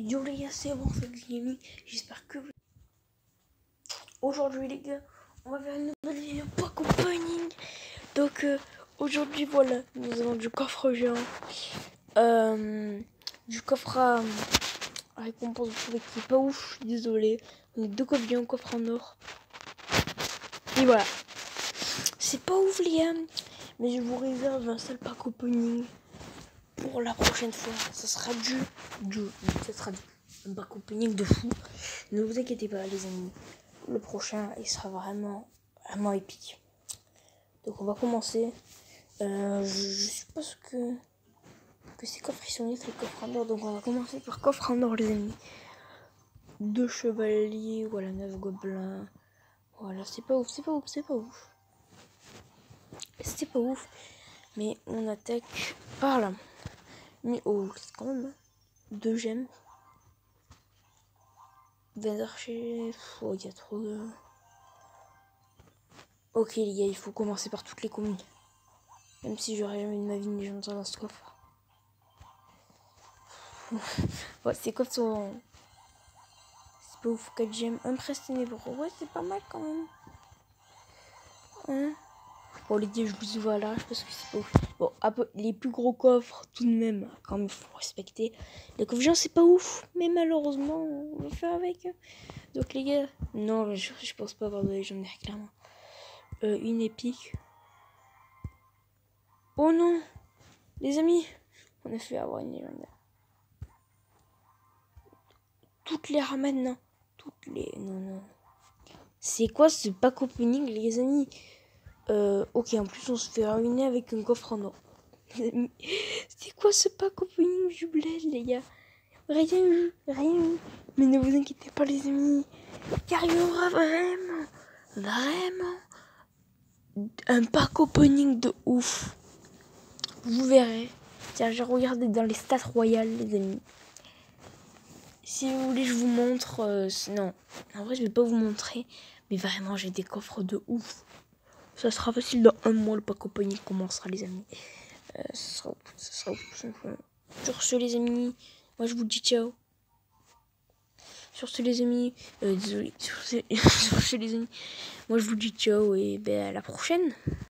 Yo les gars, c'est bon, c'est. J'espère que vous... Aujourd'hui les gars, on va faire une nouvelle vidéo pas compagnie. Donc euh, aujourd'hui voilà, nous avons du coffre géant. Euh, du coffre à, à récompense, trouvez qui est pas ouf, je suis désolé. On est deux coffres géants, coffre en or. Et voilà. C'est pas ouf les gars, mais je vous réserve un seul pack opening pour la prochaine fois. Ça sera du, du, ça sera du, un pack opening de fou. Ne vous inquiétez pas les amis. Le prochain, il sera vraiment, vraiment épique. Donc on va commencer. Euh, je, suppose que que ces coffres ils sont les coffres en or. Donc on va commencer par coffre en or les amis. Deux chevaliers, voilà, neuf gobelins. Voilà, c'est pas ouf, c'est pas ouf, c'est pas ouf. C'était pas ouf. Mais on attaque par là. Mais oh, c'est quand même deux gemmes. 20 archers. Oh, il y a trop de. Ok, les gars, il faut commencer par toutes les communes. Même si j'aurais jamais de ma vie une légende dans ce coffre. ouais, ces coffres sont. C'est pas ouf, 4 gemmes. Un ténébreux. Ouais, c'est pas mal quand même. Hein? Bon, les gars, je vous vois là, parce que c'est pas ouf. Bon, les plus gros coffres, tout de même, quand même, il faut respecter. Les coffres c'est pas ouf, mais malheureusement, on va faire avec. Donc, les gars, non, je, pense pas avoir de légendaire, clairement. Euh, une épique. Oh non Les amis, on a fait avoir une légendaire. Toutes les ramènes, non. Toutes les... Non, non. C'est quoi ce pack opening, les amis? Euh, ok, en plus on se fait ruiner avec un coffre en or. C'est quoi ce pack opening bled, les gars Rien rien. Mais ne vous inquiétez pas, les amis. Car il y aura vraiment, vraiment un pack opening de ouf. Vous verrez. Tiens, j'ai regardé dans les stats royales, les amis. Si vous voulez, je vous montre. Euh, non, en vrai, je vais pas vous montrer. Mais vraiment, j'ai des coffres de ouf. Ça sera facile dans un mois, le pack opening commencera, les amis. Euh, ça sera, ça sera Sur ce, les amis, moi je vous dis ciao. Sur ce, les amis, euh, désolé. Sur ce, sur ce, les amis, moi je vous dis ciao et ben, à la prochaine.